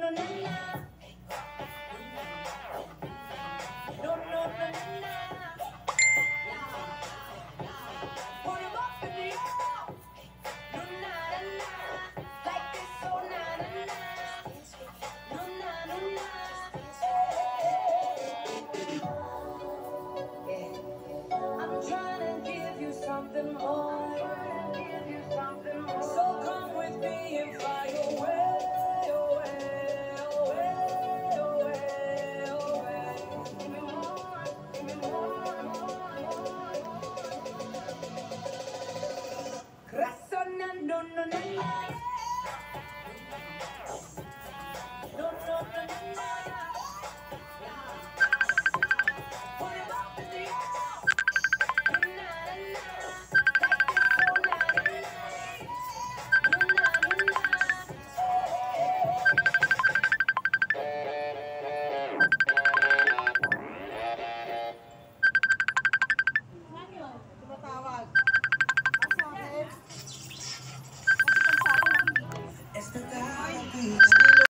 no, no, no.